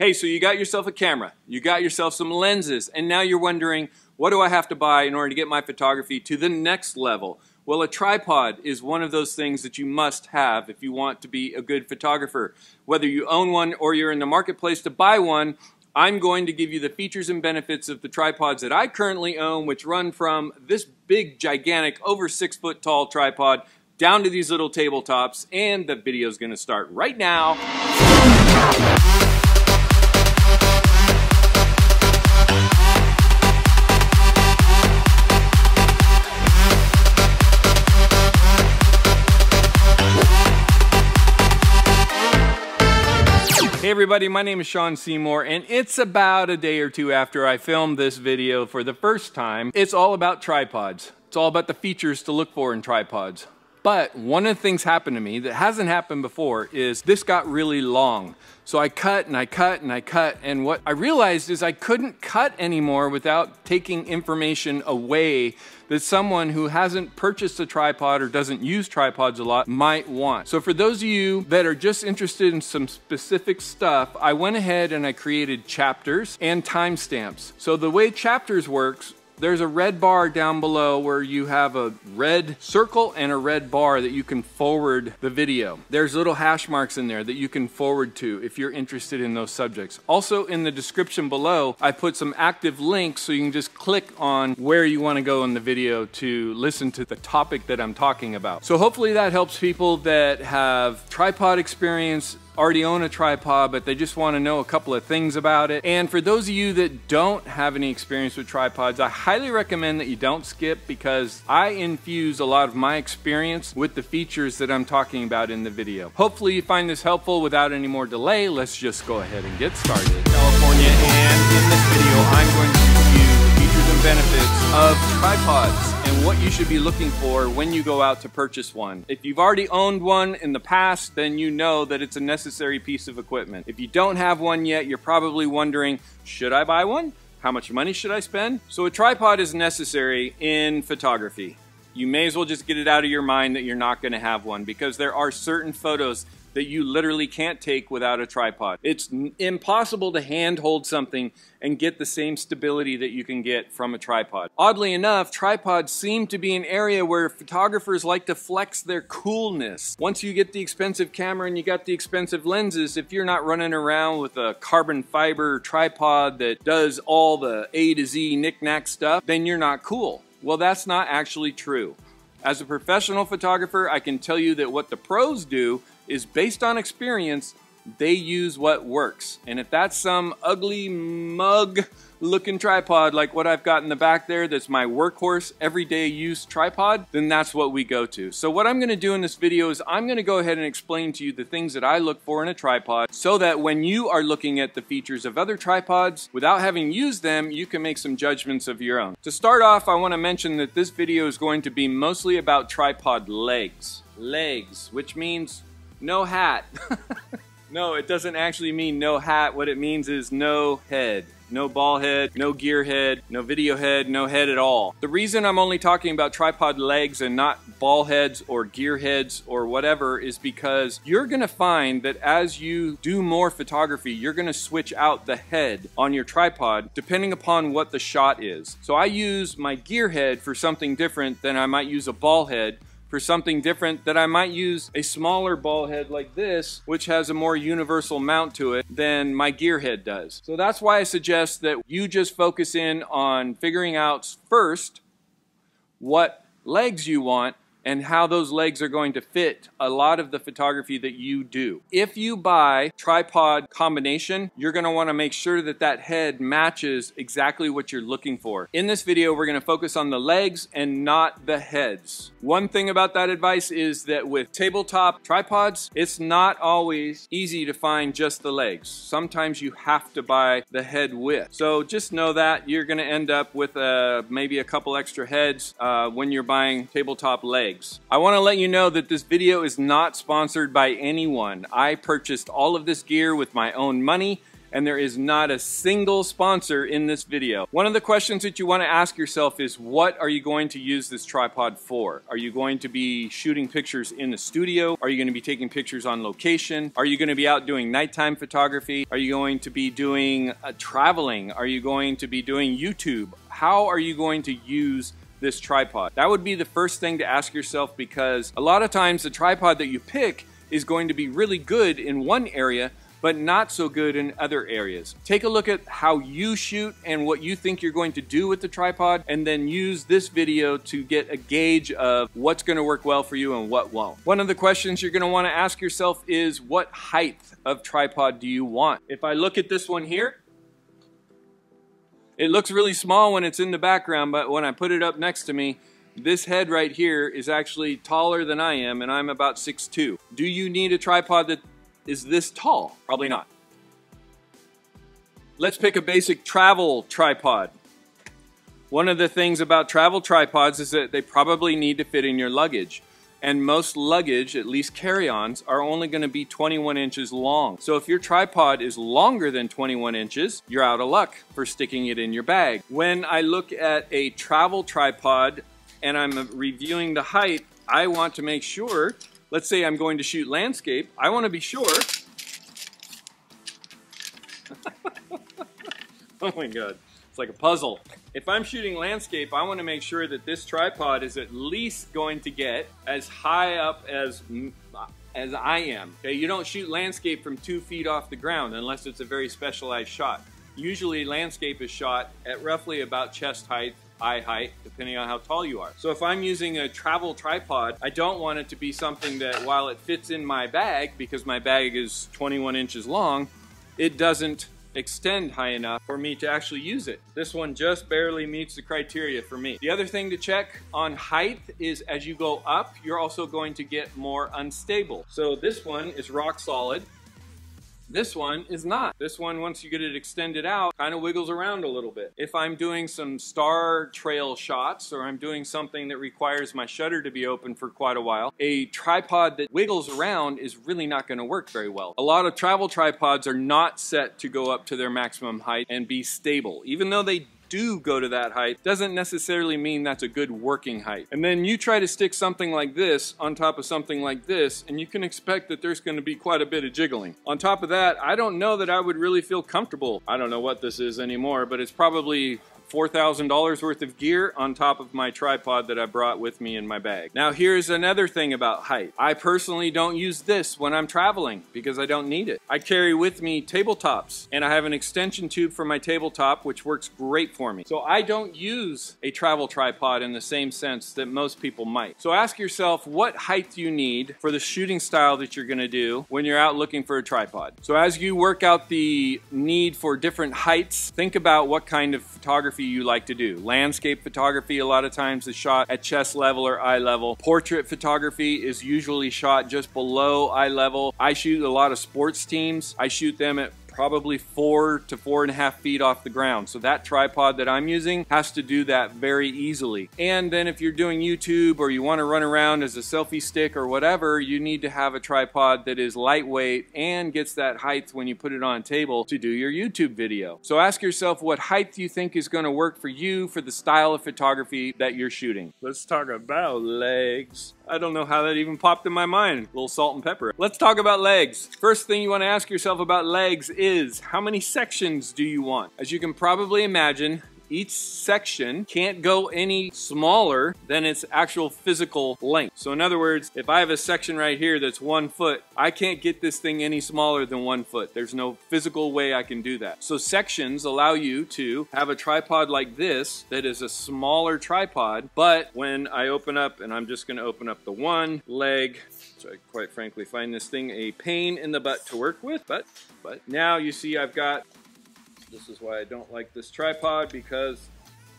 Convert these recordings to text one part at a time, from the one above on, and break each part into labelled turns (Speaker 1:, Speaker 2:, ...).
Speaker 1: Hey, so you got yourself a camera, you got yourself some lenses, and now you're wondering, what do I have to buy in order to get my photography to the next level? Well, a tripod is one of those things that you must have if you want to be a good photographer. Whether you own one or you're in the marketplace to buy one, I'm going to give you the features and benefits of the tripods that I currently own, which run from this big, gigantic, over six foot tall tripod down to these little tabletops, and the video is going to start right now. Hey everybody, my name is Sean Seymour and it's about a day or two after I filmed this video for the first time. It's all about tripods. It's all about the features to look for in tripods. But one of the things happened to me that hasn't happened before is this got really long. So I cut and I cut and I cut and what I realized is I couldn't cut anymore without taking information away that someone who hasn't purchased a tripod or doesn't use tripods a lot might want. So for those of you that are just interested in some specific stuff, I went ahead and I created chapters and timestamps. So the way chapters works there's a red bar down below where you have a red circle and a red bar that you can forward the video. There's little hash marks in there that you can forward to if you're interested in those subjects. Also in the description below, I put some active links so you can just click on where you want to go in the video to listen to the topic that I'm talking about. So hopefully that helps people that have tripod experience, already own a tripod, but they just want to know a couple of things about it. And for those of you that don't have any experience with tripods, I highly recommend that you don't skip because I infuse a lot of my experience with the features that I'm talking about in the video. Hopefully you find this helpful without any more delay. Let's just go ahead and get started. California, and in this video, I'm going to and benefits of tripods and what you should be looking for when you go out to purchase one. If you've already owned one in the past, then you know that it's a necessary piece of equipment. If you don't have one yet, you're probably wondering, should I buy one? How much money should I spend? So a tripod is necessary in photography. You may as well just get it out of your mind that you're not gonna have one because there are certain photos that you literally can't take without a tripod. It's impossible to hand hold something and get the same stability that you can get from a tripod. Oddly enough, tripods seem to be an area where photographers like to flex their coolness. Once you get the expensive camera and you got the expensive lenses, if you're not running around with a carbon fiber tripod that does all the A to Z knickknack stuff, then you're not cool. Well, that's not actually true. As a professional photographer, I can tell you that what the pros do is based on experience, they use what works. And if that's some ugly mug looking tripod like what I've got in the back there that's my workhorse everyday use tripod, then that's what we go to. So what I'm gonna do in this video is I'm gonna go ahead and explain to you the things that I look for in a tripod so that when you are looking at the features of other tripods, without having used them, you can make some judgments of your own. To start off, I wanna mention that this video is going to be mostly about tripod legs. Legs, which means no hat. no, it doesn't actually mean no hat. What it means is no head. No ball head, no gear head, no video head, no head at all. The reason I'm only talking about tripod legs and not ball heads or gear heads or whatever is because you're gonna find that as you do more photography, you're gonna switch out the head on your tripod depending upon what the shot is. So I use my gear head for something different than I might use a ball head for something different that I might use a smaller ball head like this, which has a more universal mount to it than my gear head does. So that's why I suggest that you just focus in on figuring out first what legs you want and how those legs are going to fit a lot of the photography that you do. If you buy tripod combination, you're gonna wanna make sure that that head matches exactly what you're looking for. In this video, we're gonna focus on the legs and not the heads. One thing about that advice is that with tabletop tripods, it's not always easy to find just the legs. Sometimes you have to buy the head with. So just know that you're gonna end up with uh, maybe a couple extra heads uh, when you're buying tabletop legs. I want to let you know that this video is not sponsored by anyone. I purchased all of this gear with my own money and there is not a single sponsor in this video. One of the questions that you want to ask yourself is what are you going to use this tripod for? Are you going to be shooting pictures in the studio? Are you going to be taking pictures on location? Are you going to be out doing nighttime photography? Are you going to be doing uh, traveling? Are you going to be doing YouTube? How are you going to use this tripod? That would be the first thing to ask yourself because a lot of times the tripod that you pick is going to be really good in one area, but not so good in other areas. Take a look at how you shoot and what you think you're going to do with the tripod, and then use this video to get a gauge of what's gonna work well for you and what won't. One of the questions you're gonna wanna ask yourself is what height of tripod do you want? If I look at this one here, it looks really small when it's in the background, but when I put it up next to me, this head right here is actually taller than I am, and I'm about 6'2". Do you need a tripod that is this tall? Probably not. Let's pick a basic travel tripod. One of the things about travel tripods is that they probably need to fit in your luggage. And most luggage, at least carry-ons, are only going to be 21 inches long. So if your tripod is longer than 21 inches, you're out of luck for sticking it in your bag. When I look at a travel tripod and I'm reviewing the height, I want to make sure, let's say I'm going to shoot landscape, I want to be sure. oh my God, it's like a puzzle. If I'm shooting landscape, I want to make sure that this tripod is at least going to get as high up as as I am. Okay, you don't shoot landscape from two feet off the ground unless it's a very specialized shot. Usually landscape is shot at roughly about chest height eye height, depending on how tall you are. So if I'm using a travel tripod, I don't want it to be something that while it fits in my bag, because my bag is 21 inches long, it doesn't extend high enough for me to actually use it. This one just barely meets the criteria for me. The other thing to check on height is as you go up, you're also going to get more unstable. So this one is rock solid. This one is not. This one, once you get it extended out, kind of wiggles around a little bit. If I'm doing some star trail shots or I'm doing something that requires my shutter to be open for quite a while, a tripod that wiggles around is really not going to work very well. A lot of travel tripods are not set to go up to their maximum height and be stable. Even though they do go to that height doesn't necessarily mean that's a good working height. And then you try to stick something like this on top of something like this, and you can expect that there's gonna be quite a bit of jiggling. On top of that, I don't know that I would really feel comfortable. I don't know what this is anymore, but it's probably $4,000 worth of gear on top of my tripod that I brought with me in my bag. Now here's another thing about height. I personally don't use this when I'm traveling because I don't need it. I carry with me tabletops and I have an extension tube for my tabletop which works great for me. So I don't use a travel tripod in the same sense that most people might. So ask yourself what height do you need for the shooting style that you're gonna do when you're out looking for a tripod. So as you work out the need for different heights, think about what kind of photography photography you like to do. Landscape photography a lot of times is shot at chest level or eye level. Portrait photography is usually shot just below eye level. I shoot a lot of sports teams. I shoot them at probably four to four and a half feet off the ground. So that tripod that I'm using has to do that very easily. And then if you're doing YouTube or you want to run around as a selfie stick or whatever, you need to have a tripod that is lightweight and gets that height when you put it on a table to do your YouTube video. So ask yourself what height you think is going to work for you for the style of photography that you're shooting. Let's talk about legs. I don't know how that even popped in my mind. A little salt and pepper. Let's talk about legs. First thing you want to ask yourself about legs is how many sections do you want? As you can probably imagine, each section can't go any smaller than its actual physical length. So in other words, if I have a section right here that's one foot, I can't get this thing any smaller than one foot. There's no physical way I can do that. So sections allow you to have a tripod like this that is a smaller tripod, but when I open up, and I'm just gonna open up the one leg, so I quite frankly find this thing a pain in the butt to work with, but, but now you see I've got this is why I don't like this tripod because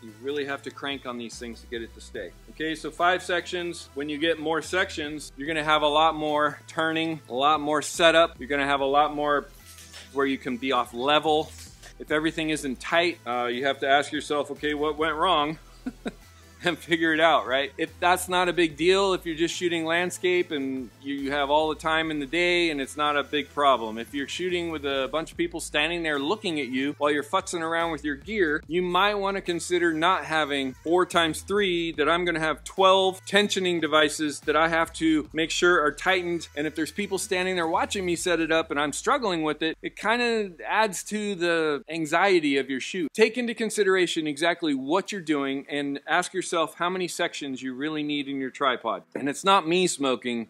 Speaker 1: you really have to crank on these things to get it to stay. Okay, so five sections. When you get more sections, you're gonna have a lot more turning, a lot more setup. You're gonna have a lot more where you can be off level. If everything isn't tight, uh, you have to ask yourself, okay, what went wrong? and figure it out, right? If that's not a big deal, if you're just shooting landscape and you have all the time in the day and it's not a big problem. If you're shooting with a bunch of people standing there looking at you while you're futzing around with your gear, you might want to consider not having four times three that I'm going to have 12 tensioning devices that I have to make sure are tightened. And if there's people standing there watching me set it up and I'm struggling with it, it kind of adds to the anxiety of your shoot. Take into consideration exactly what you're doing and ask yourself how many sections you really need in your tripod. And it's not me smoking,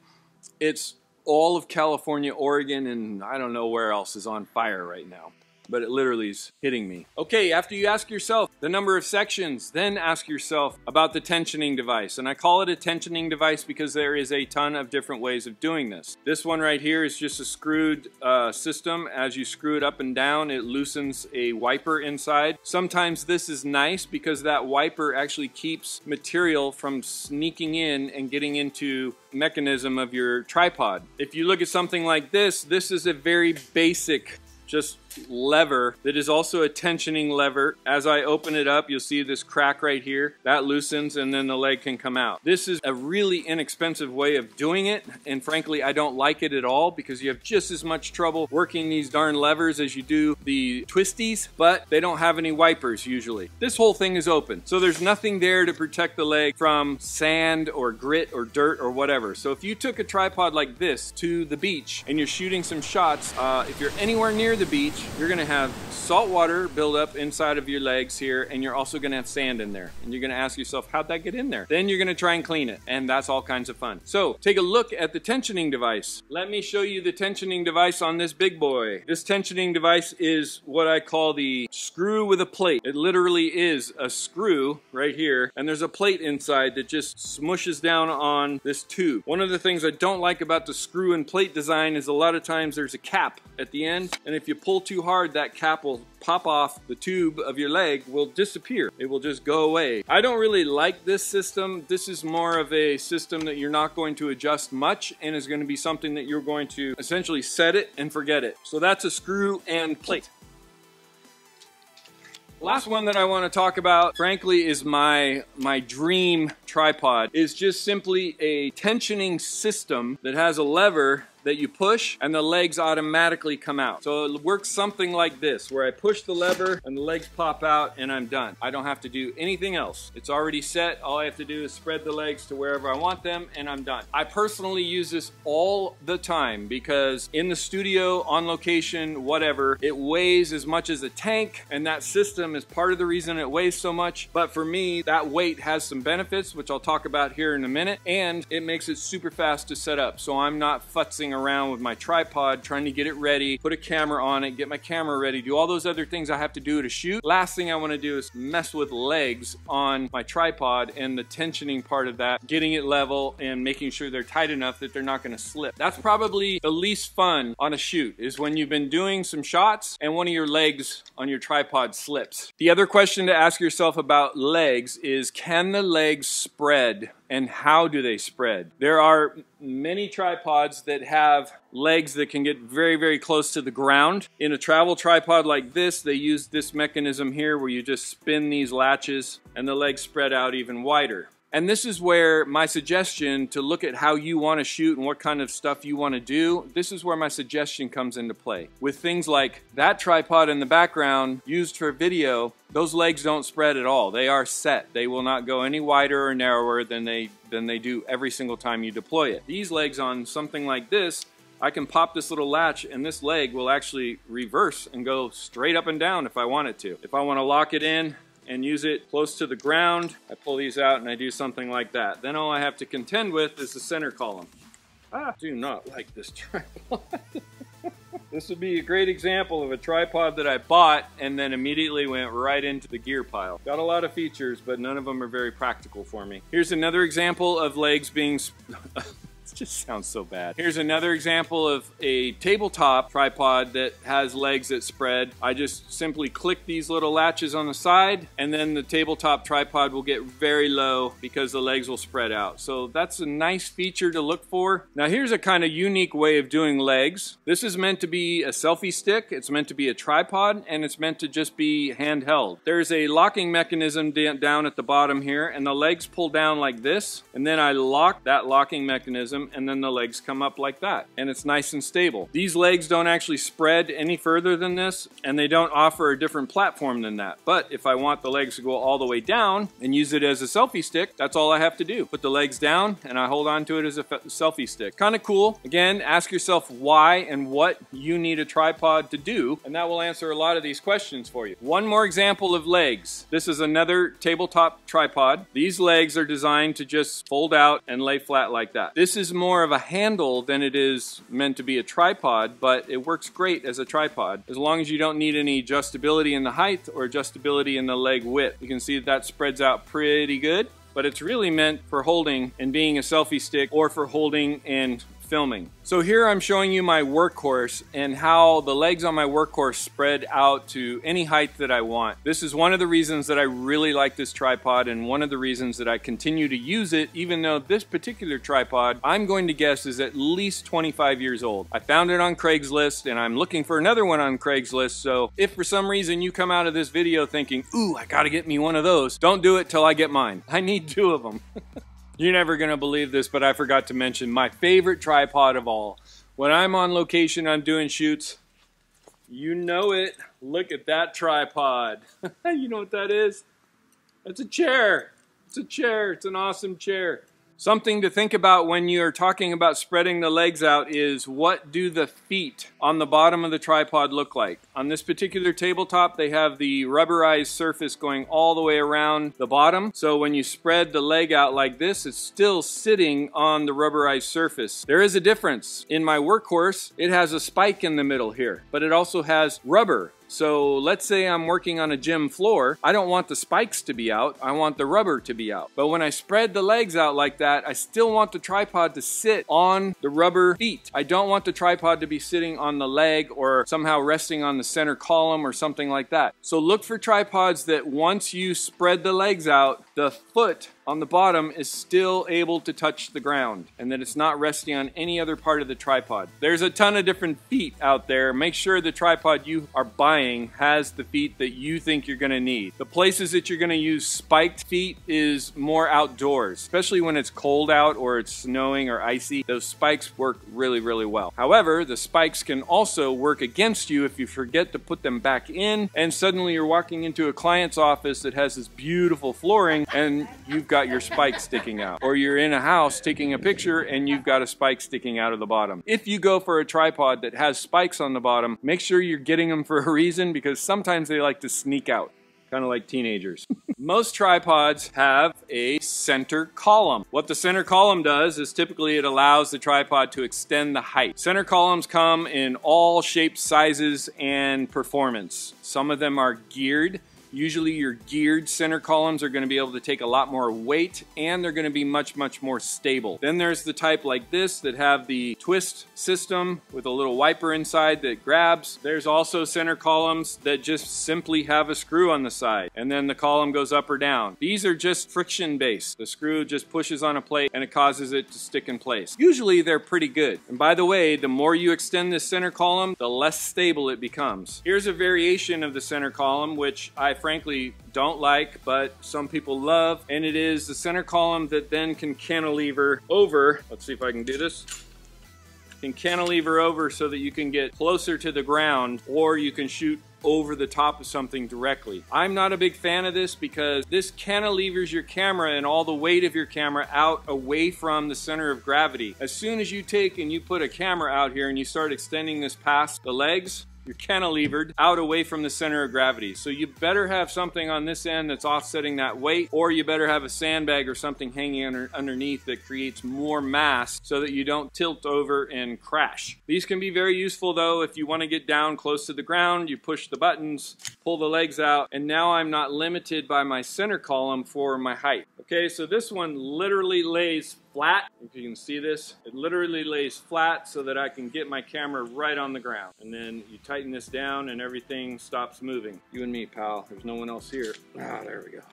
Speaker 1: it's all of California, Oregon, and I don't know where else is on fire right now but it literally is hitting me. Okay, after you ask yourself the number of sections, then ask yourself about the tensioning device. And I call it a tensioning device because there is a ton of different ways of doing this. This one right here is just a screwed uh, system. As you screw it up and down, it loosens a wiper inside. Sometimes this is nice because that wiper actually keeps material from sneaking in and getting into mechanism of your tripod. If you look at something like this, this is a very basic just lever that is also a tensioning lever. As I open it up, you'll see this crack right here. That loosens and then the leg can come out. This is a really inexpensive way of doing it and frankly I don't like it at all because you have just as much trouble working these darn levers as you do the twisties, but they don't have any wipers usually. This whole thing is open, so there's nothing there to protect the leg from sand or grit or dirt or whatever. So if you took a tripod like this to the beach and you're shooting some shots, uh, if you're anywhere near the beach, you're gonna have salt water build up inside of your legs here, and you're also gonna have sand in there. And you're gonna ask yourself, how'd that get in there? Then you're gonna try and clean it, and that's all kinds of fun. So take a look at the tensioning device. Let me show you the tensioning device on this big boy. This tensioning device is what I call the screw with a plate. It literally is a screw right here, and there's a plate inside that just smushes down on this tube. One of the things I don't like about the screw and plate design is a lot of times there's a cap at the end, and if you pull too hard, that cap will pop off the tube of your leg will disappear. It will just go away. I don't really like this system. This is more of a system that you're not going to adjust much and is going to be something that you're going to essentially set it and forget it. So that's a screw and plate. Last one that I want to talk about, frankly, is my, my dream tripod. is just simply a tensioning system that has a lever that you push and the legs automatically come out. So it works something like this, where I push the lever and the legs pop out and I'm done. I don't have to do anything else. It's already set. All I have to do is spread the legs to wherever I want them and I'm done. I personally use this all the time because in the studio, on location, whatever, it weighs as much as a tank and that system is part of the reason it weighs so much. But for me, that weight has some benefits, which I'll talk about here in a minute, and it makes it super fast to set up. So I'm not futzing around with my tripod trying to get it ready, put a camera on it, get my camera ready, do all those other things I have to do to shoot. Last thing I want to do is mess with legs on my tripod and the tensioning part of that, getting it level and making sure they're tight enough that they're not going to slip. That's probably the least fun on a shoot is when you've been doing some shots and one of your legs on your tripod slips. The other question to ask yourself about legs is can the legs spread and how do they spread? There are many tripods that have legs that can get very, very close to the ground. In a travel tripod like this, they use this mechanism here where you just spin these latches and the legs spread out even wider. And this is where my suggestion to look at how you want to shoot and what kind of stuff you want to do, this is where my suggestion comes into play. With things like that tripod in the background used for video, those legs don't spread at all. They are set. They will not go any wider or narrower than they, than they do every single time you deploy it. These legs on something like this, I can pop this little latch and this leg will actually reverse and go straight up and down if I want it to. If I want to lock it in, and use it close to the ground. I pull these out and I do something like that. Then all I have to contend with is the center column. I do not like this tripod. this would be a great example of a tripod that I bought and then immediately went right into the gear pile. Got a lot of features, but none of them are very practical for me. Here's another example of legs being just sounds so bad. Here's another example of a tabletop tripod that has legs that spread. I just simply click these little latches on the side and then the tabletop tripod will get very low because the legs will spread out. So that's a nice feature to look for. Now here's a kind of unique way of doing legs. This is meant to be a selfie stick, it's meant to be a tripod, and it's meant to just be handheld. There's a locking mechanism down at the bottom here and the legs pull down like this and then I lock that locking mechanism and then the legs come up like that and it's nice and stable. These legs don't actually spread any further than this and they don't offer a different platform than that. But if I want the legs to go all the way down and use it as a selfie stick, that's all I have to do. Put the legs down and I hold on to it as a selfie stick. Kind of cool. Again, ask yourself why and what you need a tripod to do and that will answer a lot of these questions for you. One more example of legs. This is another tabletop tripod. These legs are designed to just fold out and lay flat like that. This is more of a handle than it is meant to be a tripod, but it works great as a tripod as long as you don't need any adjustability in the height or adjustability in the leg width. You can see that, that spreads out pretty good but it's really meant for holding and being a selfie stick or for holding and filming. So here I'm showing you my workhorse and how the legs on my workhorse spread out to any height that I want. This is one of the reasons that I really like this tripod and one of the reasons that I continue to use it even though this particular tripod I'm going to guess is at least 25 years old. I found it on Craigslist and I'm looking for another one on Craigslist so if for some reason you come out of this video thinking ooh I gotta get me one of those don't do it till I get mine. I need two of them. You're never going to believe this, but I forgot to mention my favorite tripod of all. When I'm on location, I'm doing shoots. You know it. Look at that tripod. you know what that is? That's a chair. It's a chair. It's an awesome chair. Something to think about when you're talking about spreading the legs out is what do the feet on the bottom of the tripod look like? On this particular tabletop, they have the rubberized surface going all the way around the bottom. So when you spread the leg out like this, it's still sitting on the rubberized surface. There is a difference. In my workhorse, it has a spike in the middle here, but it also has rubber so let's say I'm working on a gym floor. I don't want the spikes to be out. I want the rubber to be out. But when I spread the legs out like that, I still want the tripod to sit on the rubber feet. I don't want the tripod to be sitting on the leg or somehow resting on the center column or something like that. So look for tripods that once you spread the legs out, the foot on the bottom is still able to touch the ground and that it's not resting on any other part of the tripod. There's a ton of different feet out there. Make sure the tripod you are buying has the feet that you think you're to need. The places that you're to use spiked feet is more outdoors, especially when it's cold out or it's snowing or icy. Those spikes work really, really well. However, the spikes can also work against you if you forget to put them back in and suddenly you're walking into a client's office that has this beautiful flooring and you've got your spike sticking out. Or you're in a house taking a picture and you've got a spike sticking out of the bottom. If you go for a tripod that has spikes on the bottom, make sure you're getting them for a reason because sometimes they like to sneak out kind of like teenagers. Most tripods have a center column. What the center column does is typically it allows the tripod to extend the height. Center columns come in all shapes, sizes, and performance. Some of them are geared Usually your geared center columns are going to be able to take a lot more weight and they're going to be much, much more stable. Then there's the type like this that have the twist system with a little wiper inside that grabs. There's also center columns that just simply have a screw on the side and then the column goes up or down. These are just friction based. The screw just pushes on a plate and it causes it to stick in place. Usually they're pretty good. And by the way, the more you extend this center column, the less stable it becomes. Here's a variation of the center column, which I frankly don't like, but some people love, and it is the center column that then can cantilever over. Let's see if I can do this can cantilever over so that you can get closer to the ground or you can shoot over the top of something directly. I'm not a big fan of this because this cantilevers your camera and all the weight of your camera out away from the center of gravity. As soon as you take and you put a camera out here and you start extending this past the legs, you're cantilevered out away from the center of gravity. So you better have something on this end that's offsetting that weight, or you better have a sandbag or something hanging under, underneath that creates more mass so that you don't tilt over and crash. These can be very useful though if you want to get down close to the ground, you push the buttons, pull the legs out, and now I'm not limited by my center column for my height. Okay, so this one literally lays flat. If you can see this, it literally lays flat so that I can get my camera right on the ground. And then you tighten this down and everything stops moving. You and me, pal. There's no one else here. Ah, there we go.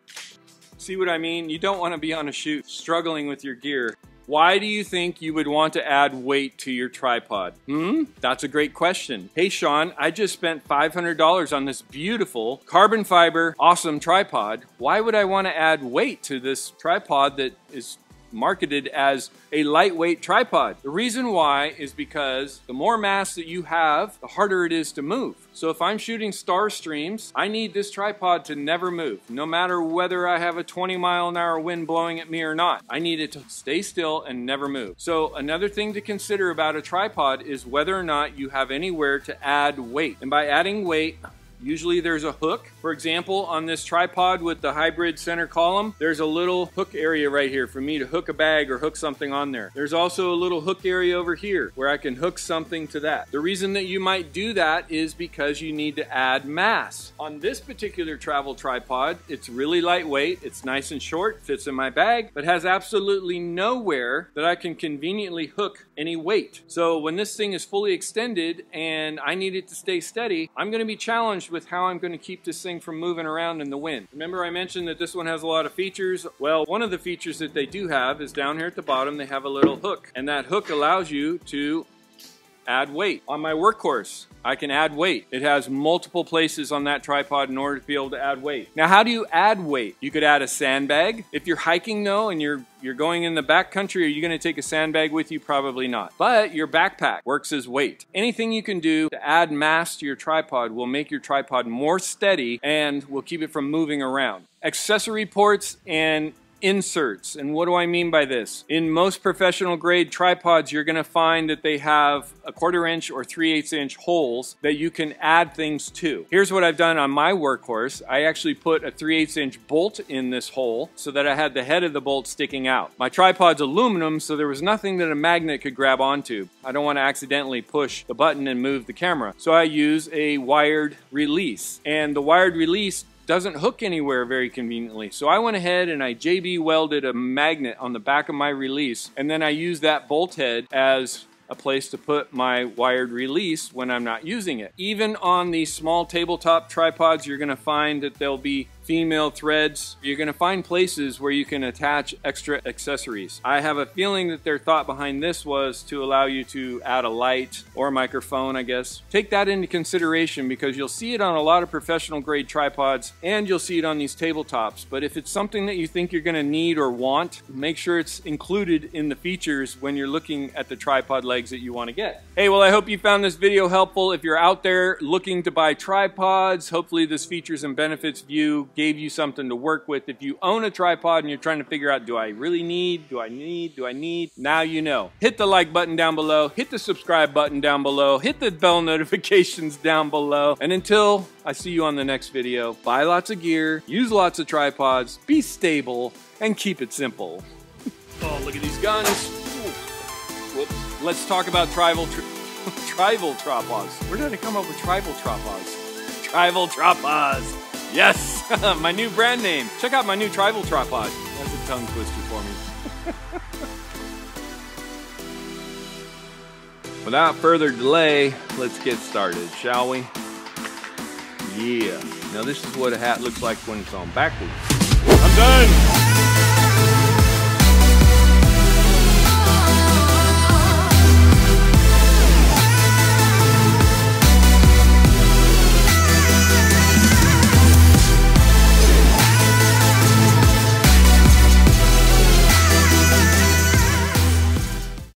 Speaker 1: See what I mean? You don't want to be on a shoot struggling with your gear. Why do you think you would want to add weight to your tripod? Hmm? That's a great question. Hey Sean, I just spent $500 on this beautiful carbon fiber awesome tripod. Why would I want to add weight to this tripod that is marketed as a lightweight tripod. The reason why is because the more mass that you have, the harder it is to move. So if I'm shooting star streams, I need this tripod to never move, no matter whether I have a 20 mile an hour wind blowing at me or not. I need it to stay still and never move. So another thing to consider about a tripod is whether or not you have anywhere to add weight. And by adding weight, Usually there's a hook. For example, on this tripod with the hybrid center column, there's a little hook area right here for me to hook a bag or hook something on there. There's also a little hook area over here where I can hook something to that. The reason that you might do that is because you need to add mass. On this particular travel tripod, it's really lightweight, it's nice and short, fits in my bag, but has absolutely nowhere that I can conveniently hook any weight. So when this thing is fully extended and I need it to stay steady, I'm gonna be challenged challenged with how I'm going to keep this thing from moving around in the wind. Remember I mentioned that this one has a lot of features? Well, one of the features that they do have is down here at the bottom, they have a little hook. And that hook allows you to add weight. On my workhorse, I can add weight. It has multiple places on that tripod in order to be able to add weight. Now, how do you add weight? You could add a sandbag. If you're hiking though and you're you're going in the back country, are you gonna take a sandbag with you? Probably not. But your backpack works as weight. Anything you can do to add mass to your tripod will make your tripod more steady and will keep it from moving around. Accessory ports and inserts. And what do I mean by this? In most professional grade tripods, you're going to find that they have a quarter inch or 3 8 inch holes that you can add things to. Here's what I've done on my workhorse. I actually put a 3 8 inch bolt in this hole so that I had the head of the bolt sticking out. My tripod's aluminum, so there was nothing that a magnet could grab onto. I don't want to accidentally push the button and move the camera. So I use a wired release. And the wired release doesn't hook anywhere very conveniently. So I went ahead and I JB welded a magnet on the back of my release and then I used that bolt head as a place to put my wired release when I'm not using it. Even on these small tabletop tripods, you're gonna find that there'll be female threads. You're going to find places where you can attach extra accessories. I have a feeling that their thought behind this was to allow you to add a light or a microphone, I guess. Take that into consideration because you'll see it on a lot of professional grade tripods and you'll see it on these tabletops. But if it's something that you think you're going to need or want, make sure it's included in the features when you're looking at the tripod legs that you want to get. Hey, well, I hope you found this video helpful. If you're out there looking to buy tripods, hopefully this features and benefits view gave you something to work with. If you own a tripod and you're trying to figure out, do I really need, do I need, do I need? Now you know. Hit the like button down below, hit the subscribe button down below, hit the bell notifications down below. And until I see you on the next video, buy lots of gear, use lots of tripods, be stable, and keep it simple. oh, look at these guns. Whoops. Let's talk about tribal, tri tribal tripods. Where did I come up with tribal tripods? Tribal tripods. Yes, my new brand name. Check out my new tribal tripod. That's a tongue twister for me. Without further delay, let's get started, shall we? Yeah. Now this is what a hat looks like when it's on backwards. I'm done.